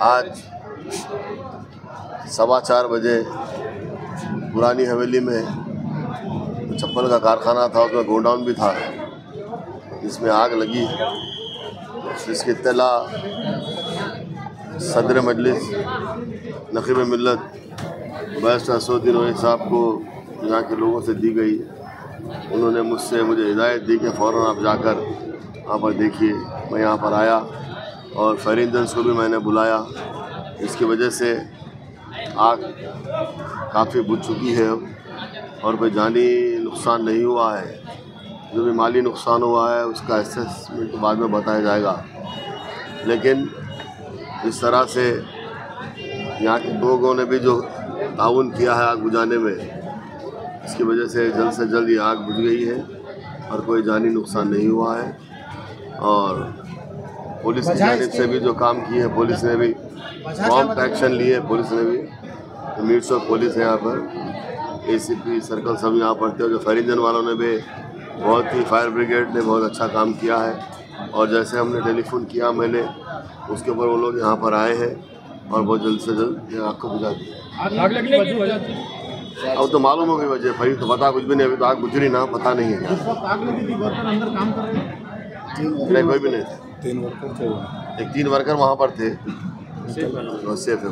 आज सवा चार बजे पुरानी हवेली में चप्पल का कारखाना था, उसमें गोडाउन भी था। जिसमें आग लगी। जिसकी इतला सदर मजलिस नकीब मिलत बैरिस्टर ओवैसी साहब को यहाँ के लोगों से दी गई। उन्होंने मुझसे मुझे हिदायत दी कि फ़ौर आप जाकर वहाँ पर देखिए, मैं यहाँ पर आया और फरींदंस को भी मैंने बुलाया। इसकी वजह से आग काफ़ी बुझ चुकी है और कोई जानी नुकसान नहीं हुआ है। जो भी माली नुकसान हुआ है, उसका असेसमेंट बाद में बताया जाएगा। लेकिन इस तरह से यहाँ के लोगों ने भी जो ताउन किया है आग बुझाने में, इसकी वजह से जल्द से जल्द ये आग बुझ गई है और कोई जानी नुकसान नहीं हुआ है। और पुलिस की जानब से भी जो काम किए हैं पुलिस ने भी प्रॉम्प्ट एक्शन लिए पुलिस ने भी। तो मीट्स ऑफ़ पुलिस है यहाँ पर। एसीपी सर्कल सब यहाँ पर थे और जो इंजन वालों ने भी बहुत ही फायर ब्रिगेड ने बहुत अच्छा काम किया है। और जैसे हमने टेलीफोन किया मैंने उसके ऊपर वो लोग यहाँ पर आए हैं और बहुत जल्द से जल्द आग को बुझा दिया। थी अब तो मालूम होगी वजह भाई तो पता कुछ भी नहीं अभी तो आग बुझ रही ना पता नहीं है। नहीं कोई भी नहीं थे। तीन वर्कर थे एक तीन वर्कर वहाँ पर थे। सेफ़ है